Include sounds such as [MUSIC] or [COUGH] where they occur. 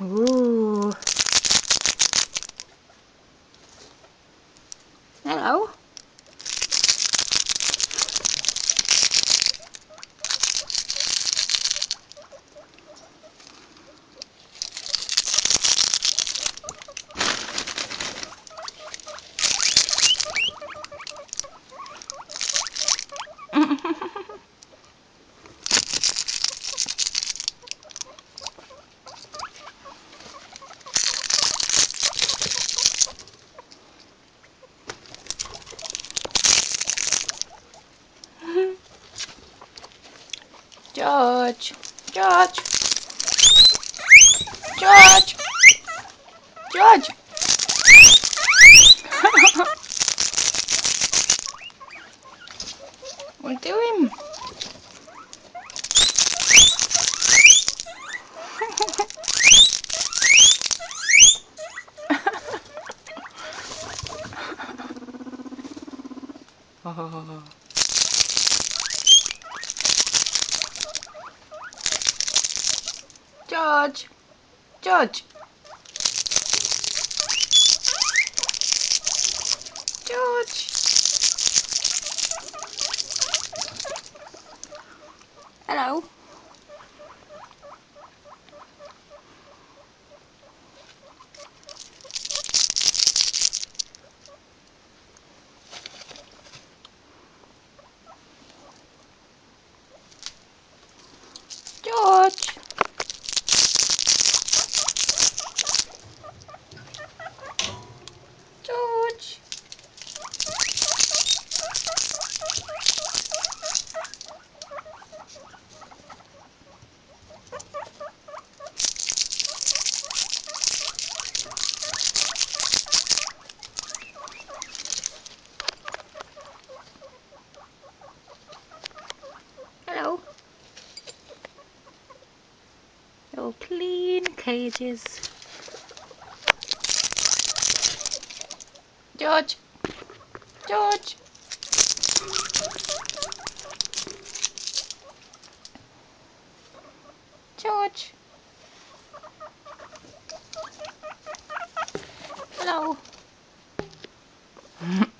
Ooh. Hello. George. George. George. George. [LAUGHS] What do him? [LAUGHS] oh. George. George. Hello. George. George. Hello. All clean cages. George. George. George. Hello. [LAUGHS]